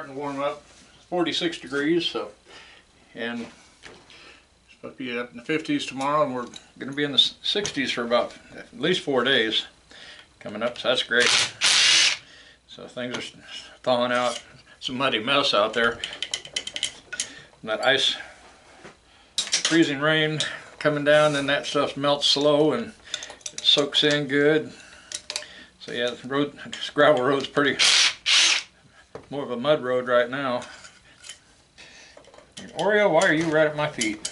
starting to warm up. 46 degrees, so and it's supposed to be up in the 50s tomorrow, and we're going to be in the 60s for about at least four days coming up. So that's great. So things are thawing out. It's a muddy mess out there. And that ice, freezing rain coming down, and that stuff melts slow and it soaks in good. So yeah, the road, this gravel road's pretty more of a mud road right now. And Oreo, why are you right at my feet?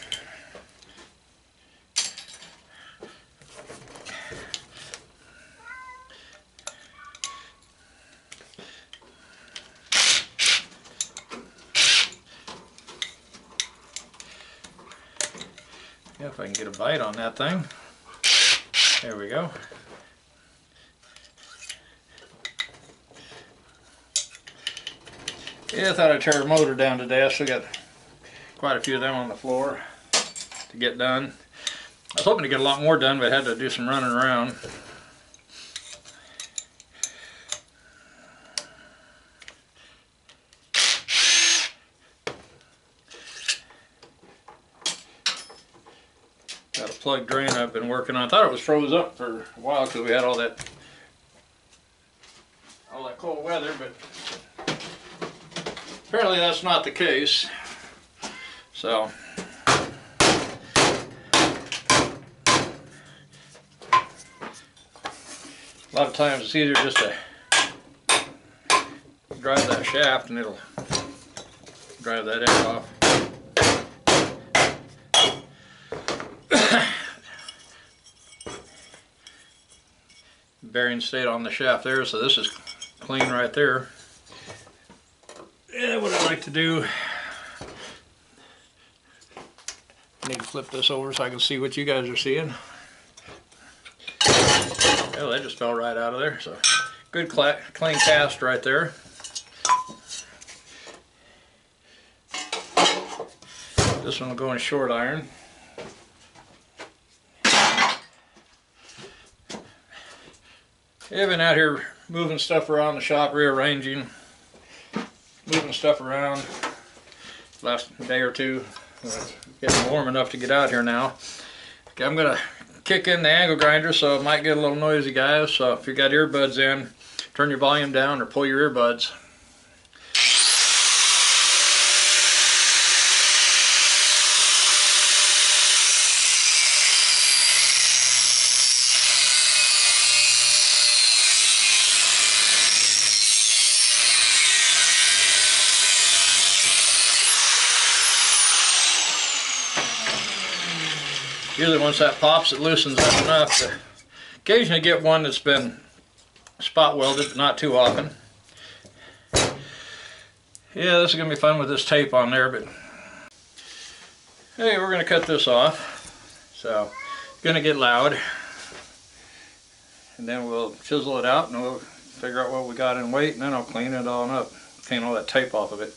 Yeah, if I can get a bite on that thing. There we go. Yeah, I thought I'd tear the motor down today. I still got quite a few of them on the floor to get done. I was hoping to get a lot more done, but I had to do some running around. Got a plug drain I've been working on. I thought it was froze up for a while because we had all that all that cold weather, but apparently that's not the case. So a lot of times it's easier just to drive that shaft and it'll drive that air off. bearing stayed on the shaft there, so this is clean right there. Like to do, I need to flip this over so I can see what you guys are seeing. Oh, that just fell right out of there, so good clean cast right there. This one will go in short iron. I've been out here moving stuff around the shop, rearranging, moving stuff around last day or two. It's getting warm enough to get out here now. Okay, I'm gonna kick in the angle grinder so it might get a little noisy guys. So if you got earbuds in, turn your volume down or pull your earbuds. Usually once that pops, it loosens up enough to occasionally get one that's been spot welded, but not too often. Yeah, this is going to be fun with this tape on there, but hey, we're going to cut this off. So, it's going to get loud. And then we'll chisel it out and we'll figure out what we got in weight and then I'll clean it all up. Clean all that tape off of it.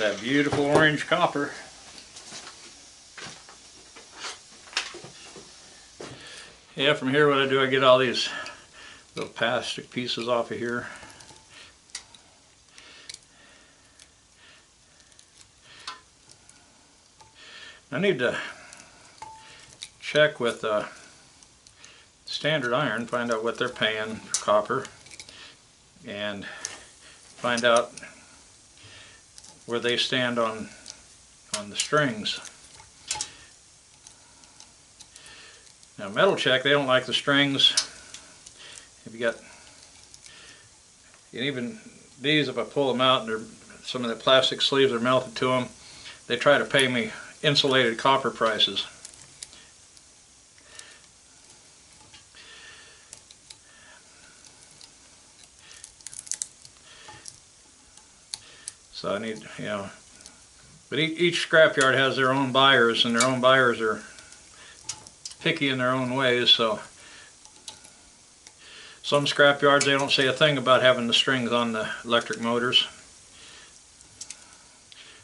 That beautiful orange copper. Yeah, from here what I do, I get all these little plastic pieces off of here. I need to check with uh, Standard Iron, find out what they're paying for copper, and find out where they stand on on the strings. Now Metal Check, they don't like the strings. If you got, and even these, if I pull them out and some of the plastic sleeves are melted to them, they try to pay me insulated copper prices. So I need, you know, but each, scrapyard has their own buyers, and their own buyers are picky in their own ways. So some scrapyards they don't say a thing about having the strings on the electric motors.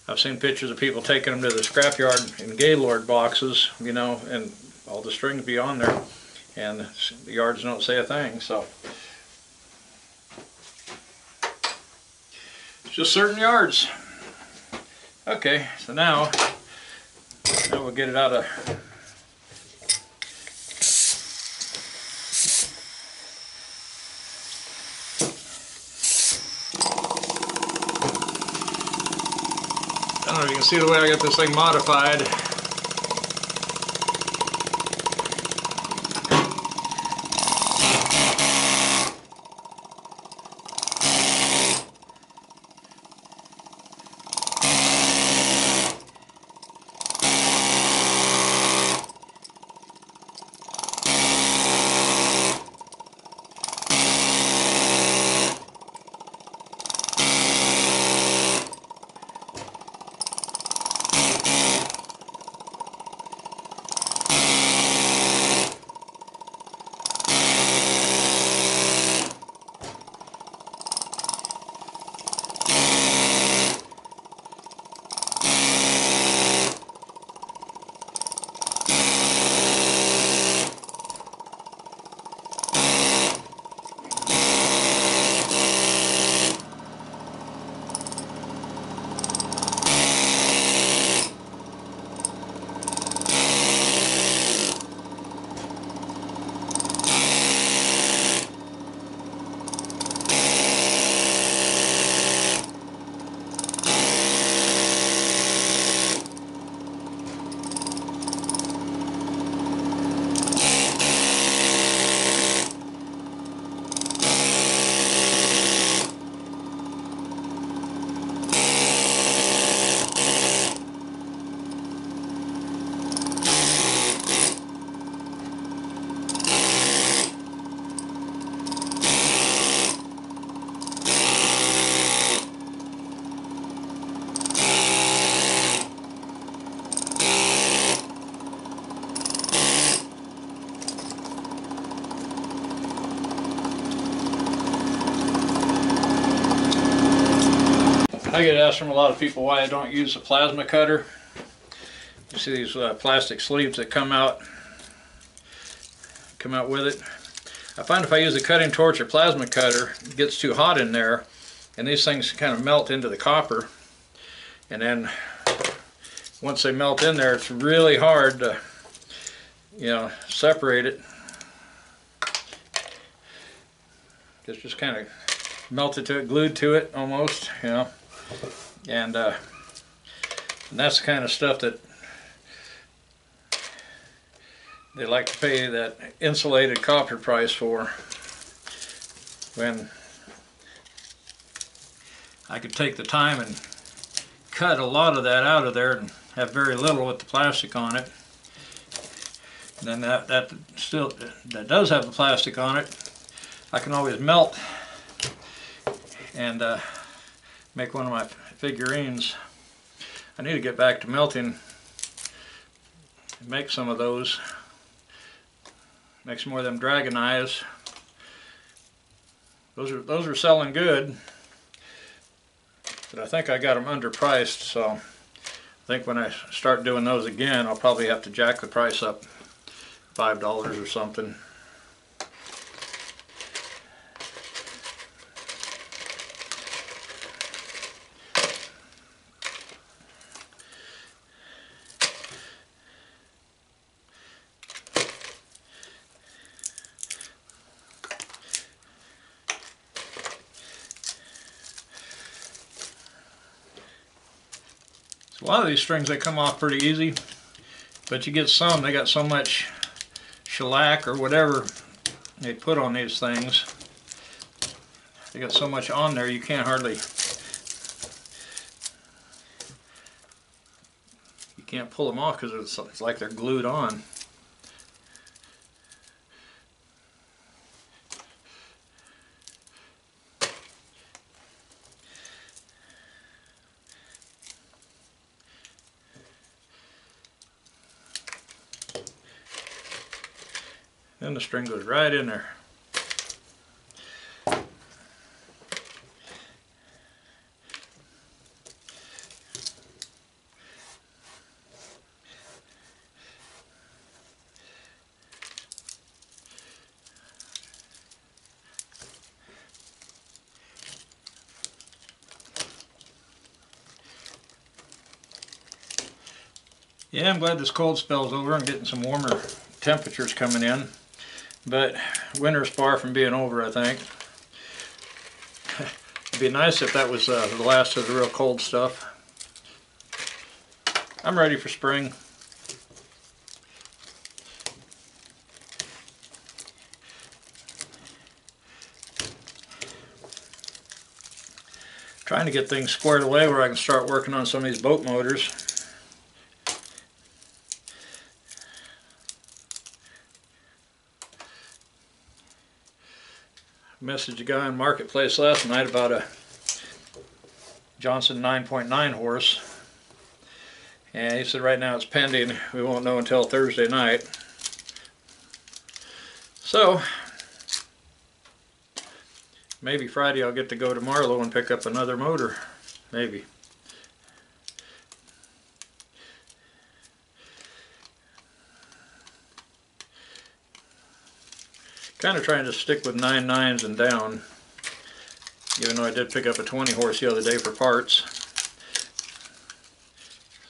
I've seen pictures of people taking them to the scrapyard in Gaylord boxes, you know, and all the strings be on there, and the yards don't say a thing. So. Just certain yards. Okay, so now, now we'll get it out of I don't know if you can see the way I got this thing modified. From a lot of people why I don't use a plasma cutter. You see these uh, plastic sleeves that come out come out with it. I find if I use a cutting torch or plasma cutter, it gets too hot in there and these things kind of melt into the copper and then once they melt in there it's really hard to you know separate it. It's just kind of melted to it, glued to it almost, you know and, uh, and that's the kind of stuff that they like to pay that insulated copper price for when I could take the time and cut a lot of that out of there and have very little with the plastic on it. And then that, that still that does have the plastic on it, I can always melt and uh, make one of my figurines. I need to get back to melting and make some of those. Make some more of them dragon eyes. Those are those are selling good, but I think I got them underpriced. So I think when I start doing those again, I'll probably have to jack the price up five dollars or something. A lot of these strings they come off pretty easy, but you get some they got so much shellac or whatever they put on these things. They got so much on there you can't hardly you can't pull them off because it's, it's like they're glued on. String goes right in there. Yeah, I'm glad this cold spell's over. I'm getting some warmer temperatures coming in. But winter's far from being over, I think. It'd be nice if that was uh, the last of the real cold stuff. I'm ready for spring. Trying to get things squared away where I can start working on some of these boat motors. Messaged a guy on Marketplace last night about a Johnson 9.9 horse. And he said right now it's pending. We won't know until Thursday night. So, maybe Friday I'll get to go to Marlow and pick up another motor. Maybe. Kind of trying to stick with nine nines and down even though I did pick up a 20 horse the other day for parts.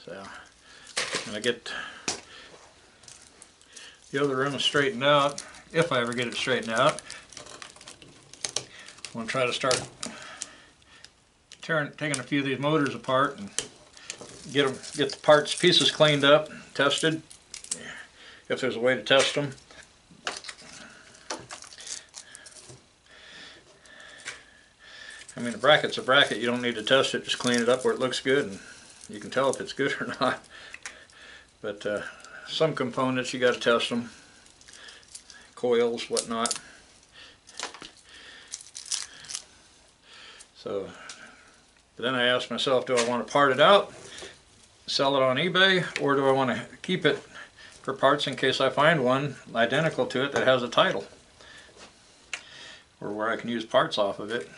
So when I get the other room straightened out if I ever get it straightened out I'm going to try to start tearing, taking a few of these motors apart and get them, get the parts pieces cleaned up tested. If there's a way to test them I mean, a bracket's a bracket. You don't need to test it. Just clean it up where it looks good, and you can tell if it's good or not. But uh, some components, you got to test them. Coils, whatnot. So, then I asked myself, do I want to part it out, sell it on eBay, or do I want to keep it for parts in case I find one identical to it that has a title? Or where I can use parts off of it.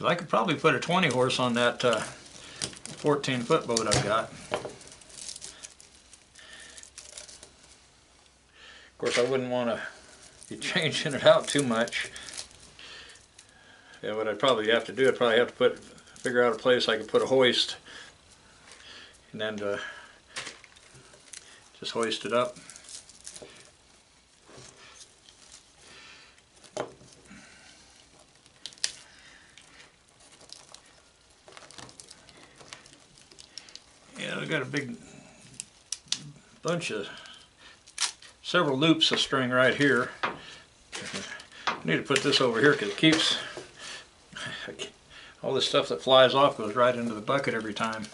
Because I could probably put a 20 horse on that uh, 14 foot boat I've got. Of course I wouldn't want to be changing it out too much. Yeah, what I'd probably have to do, I'd probably have to put, figure out a place I could put a hoist and then uh, just hoist it up. Got a big bunch of several loops of string right here. I need to put this over here because it keeps all this stuff that flies off goes right into the bucket every time.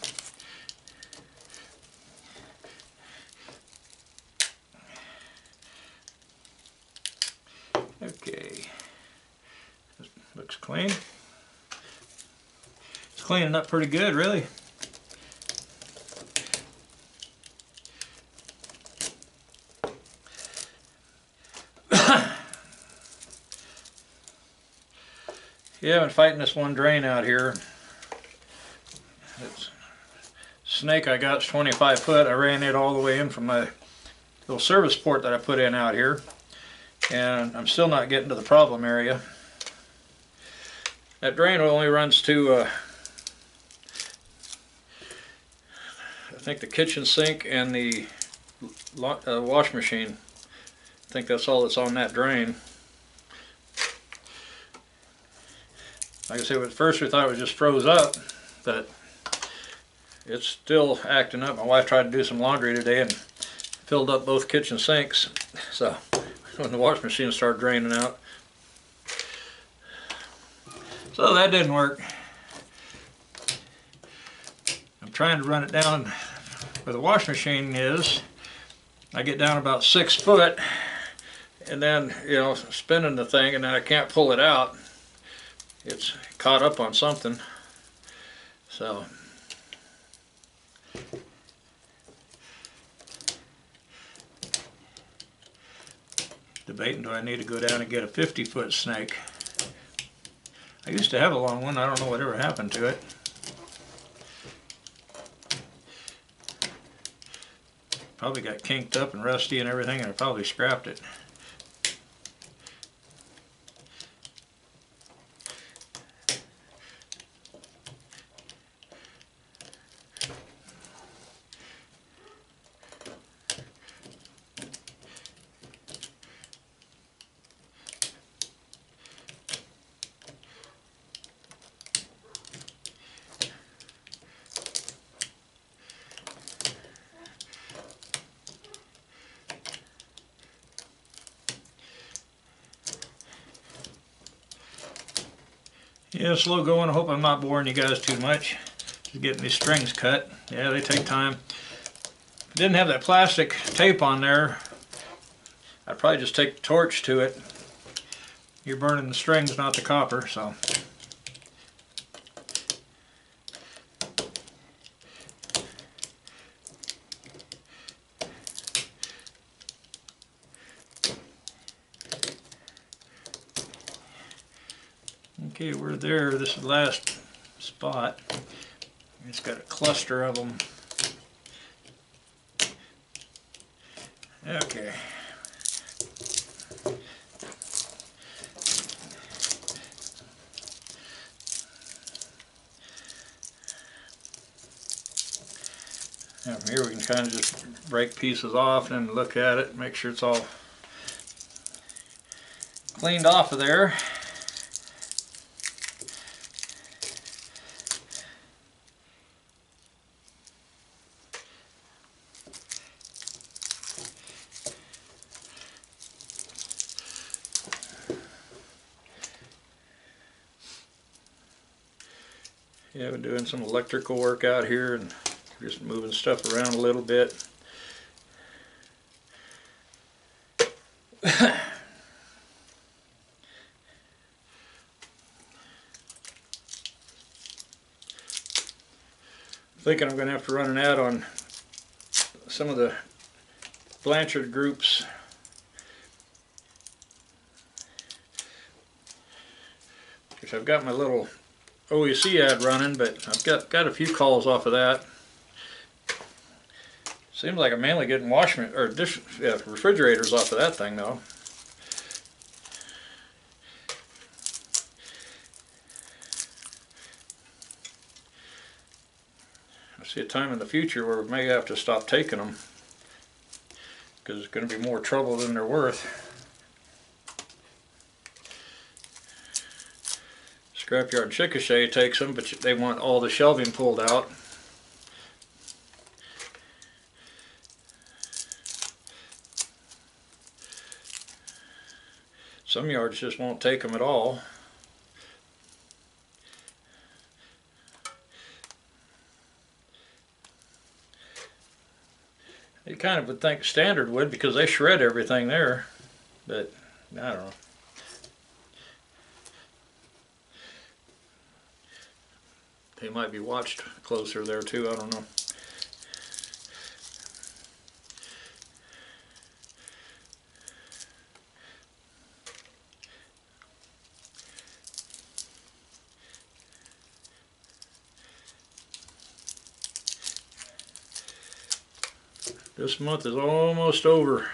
Okay, this looks clean. It's cleaning up pretty good, really. Yeah, I've been fighting this one drain out here. It's snake I got is 25 foot. I ran it all the way in from my little service port that I put in out here. And I'm still not getting to the problem area. That drain only runs to, uh, I think the kitchen sink and the uh, wash machine. I think that's all that's on that drain. Like I said, at first we thought it was just froze up, but it's still acting up. My wife tried to do some laundry today and filled up both kitchen sinks. So when the wash machine started draining out. So that didn't work. I'm trying to run it down where the wash machine is. I get down about six foot and then, you know, spinning the thing and then I can't pull it out. It's caught up on something. So debating do I need to go down and get a 50 foot snake. I used to have a long one, I don't know whatever happened to it. Probably got kinked up and rusty and everything and I probably scrapped it. Yeah, slow going. I hope I'm not boring you guys too much. Just getting these strings cut. Yeah, they take time. Didn't have that plastic tape on there, I'd probably just take the torch to it. You're burning the strings, not the copper, so. We're there. This last spot. It's got a cluster of them. Okay. Now from here we can kind of just break pieces off and look at it, make sure it's all cleaned off of there. Yeah, been doing some electrical work out here and just moving stuff around a little bit. Thinking I'm going to have to run an ad on some of the Blanchard groups which I've got my little Oh, OEC ad running, but I've got got a few calls off of that. Seems like I'm mainly getting wash or dish yeah, refrigerators off of that thing though. I see a time in the future where we may have to stop taking them because it's going to be more trouble than they're worth. Scrapyard Chickasha takes them, but they want all the shelving pulled out. Some yards just won't take them at all. You kind of would think standard would because they shred everything there, but I don't know. They might be watched closer there too, I don't know. This month is almost over.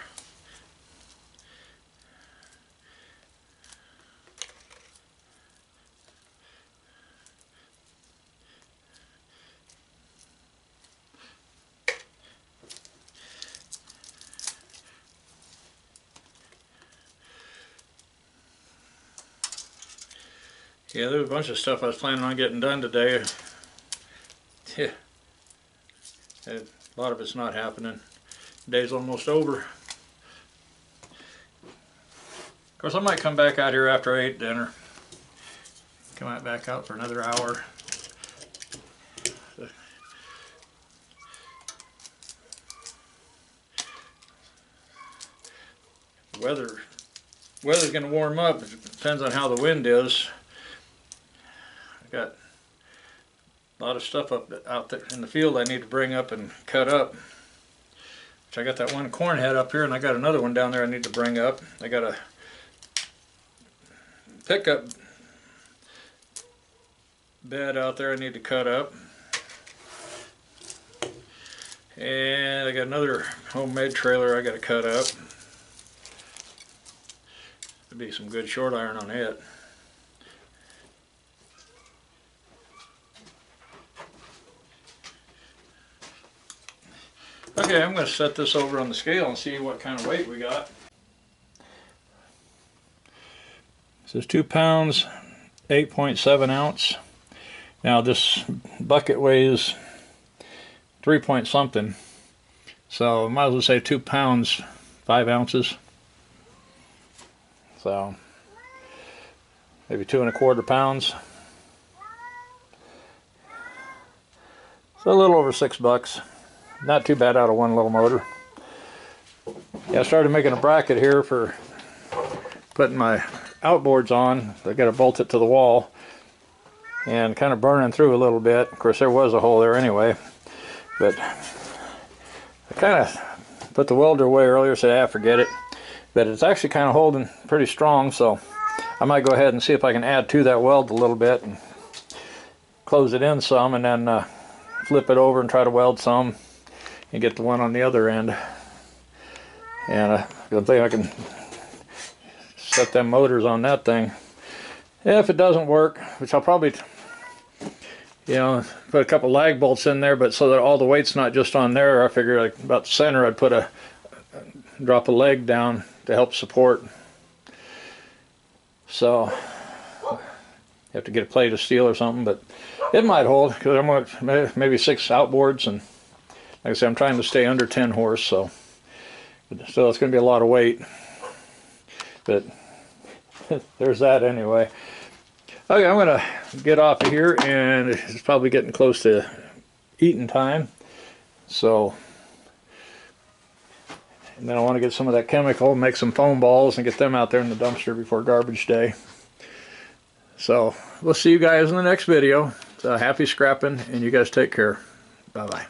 Yeah, there's a bunch of stuff I was planning on getting done today. Yeah. A lot of it's not happening. Day's almost over. Of course, I might come back out here after I ate dinner. Come out back out for another hour. weather weather's going to warm up. It depends on how the wind is. Got a lot of stuff up out there in the field I need to bring up and cut up. Which I got that one corn head up here, and I got another one down there I need to bring up. I got a pickup bed out there I need to cut up. And I got another homemade trailer I got to cut up. There'd be some good short iron on it. Okay, I'm going to set this over on the scale and see what kind of weight we got. This is 2 pounds, 8.7 ounce. Now this bucket weighs 3 point something. So I might as well say 2 pounds, 5 ounces. So maybe two and a quarter pounds. So a little over six bucks. Not too bad out of one little motor. Yeah, I started making a bracket here for putting my outboards on. I got to bolt it to the wall and kind of burning through a little bit. Of course, there was a hole there anyway, but I kind of put the welder away earlier, said, ah, forget it but it's actually kind of holding pretty strong so I might go ahead and see if I can add to that weld a little bit and close it in some and then uh, flip it over and try to weld some and get the one on the other end and uh, I think I can set them motors on that thing if it doesn't work which I'll probably you know put a couple lag bolts in there but so that all the weight's not just on there I figure like about the center I'd put a drop a leg down to help support. So you have to get a plate of steel or something, but it might hold because I'm going to maybe six outboards and like I said, I'm trying to stay under 10 horse, so still it's going to be a lot of weight. But there's that anyway. Okay, I'm going to get off of here and it's probably getting close to eating time. So and then I want to get some of that chemical, make some foam balls, and get them out there in the dumpster before garbage day. So we'll see you guys in the next video. So happy scrapping, and you guys take care. Bye-bye.